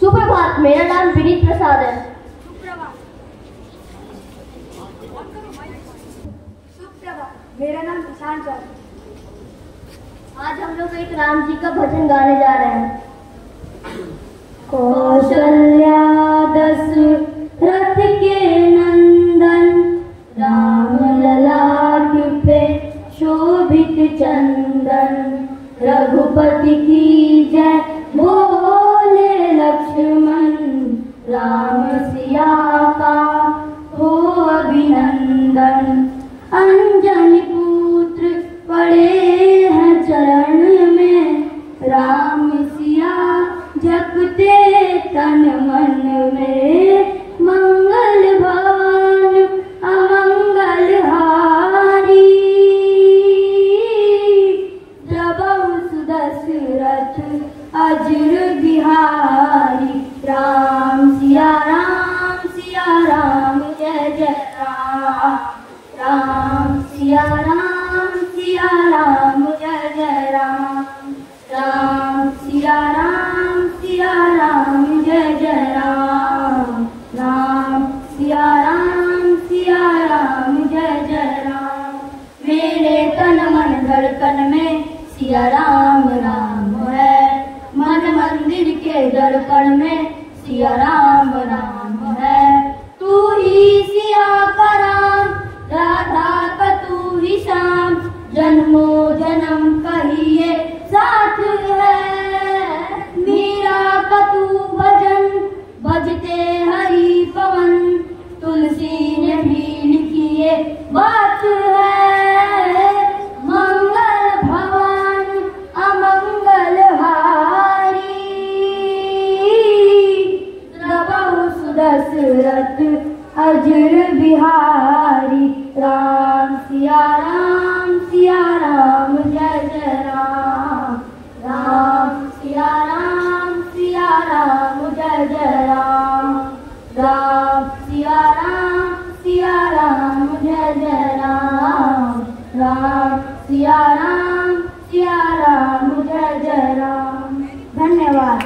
सुप्रभात मेरा नाम विनीत प्रसाद है। मेरा नाम ईशान चौधरी आज हम लोग एक राम जी का भजन गाने जा रहे हैं। कौशल्या दशरथ के नंदन राम ललाट पे शोभित चंदन। रघुपति की जय। राम सिया का हो अभिनंदन अंजन पुत्र पड़े हैं चरण में। राम सिया जपते तन मन में। मंगल भवन, अमंगल हारी। प्रभु सुदशरथ अजर बिहारी तन मन धड़कन में सिया राम राम है। मन मंदिर के दर्पण में सिया राम राम है। तू ही सिया का राम राधा का तू ही श्याम। जन्मो जन्म कहिए साथ हसरत अजर बिहारी। राम सिया राम सिया राम, जय जय राम। राम सिया राम सिया राम, जय जय राम। राम सिया राम सिया राम, जय जय राम। राम सिया राम सिया राम, जय जय राम। धन्यवाद।